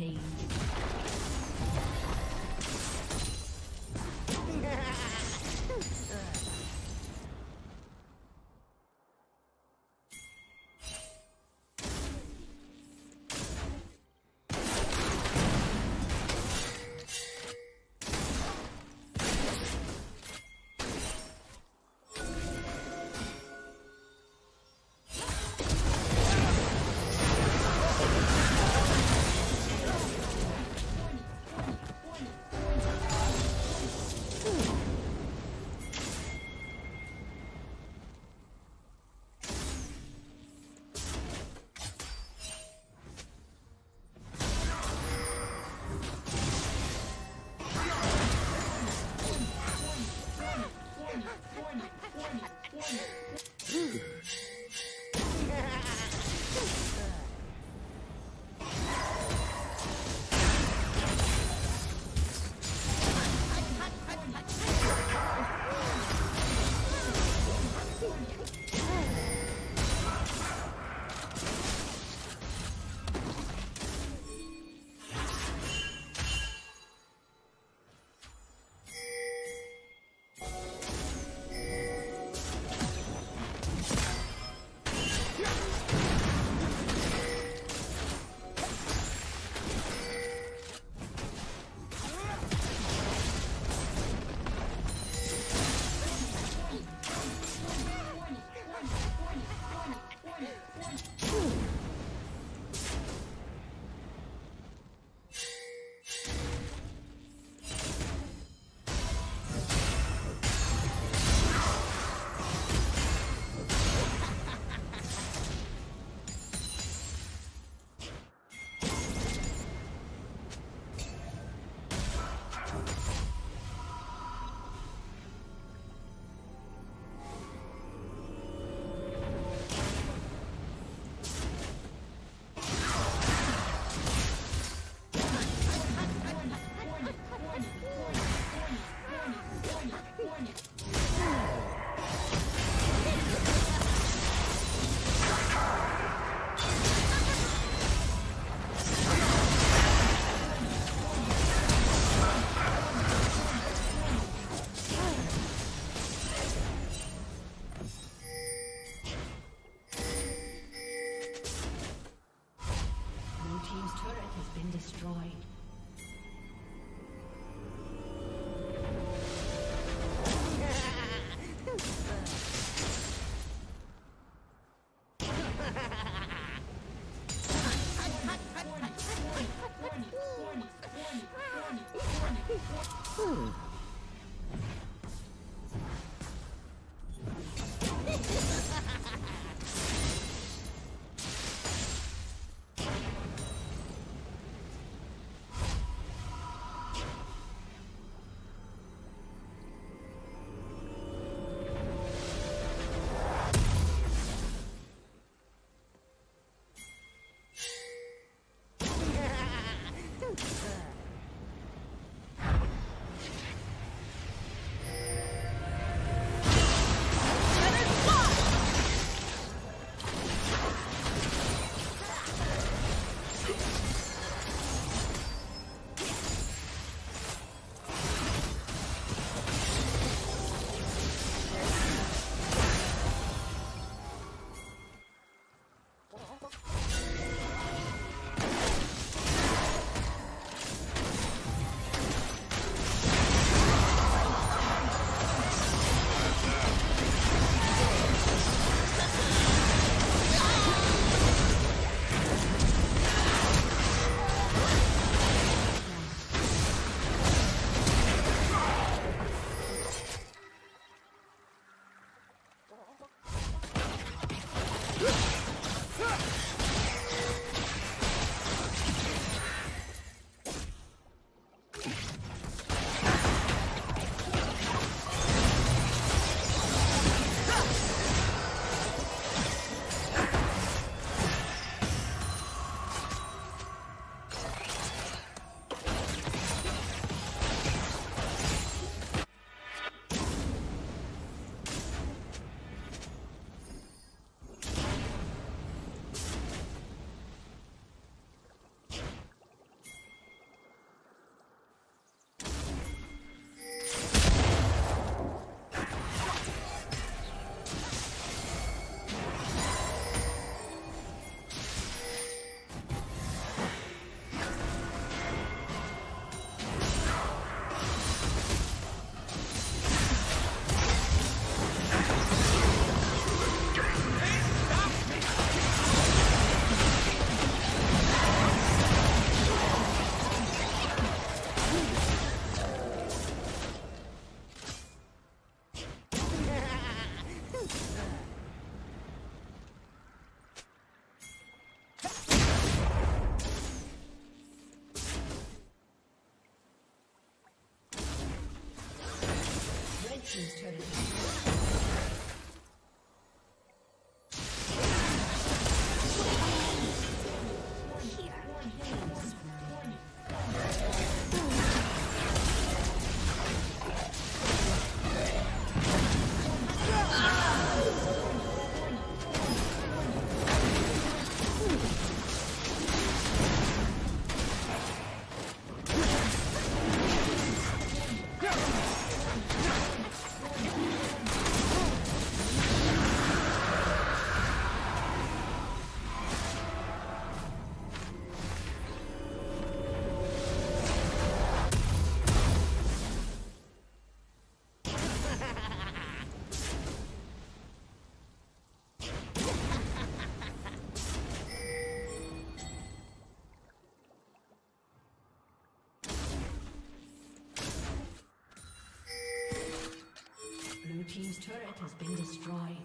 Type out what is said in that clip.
Rampage. Hmm. Has been destroyed.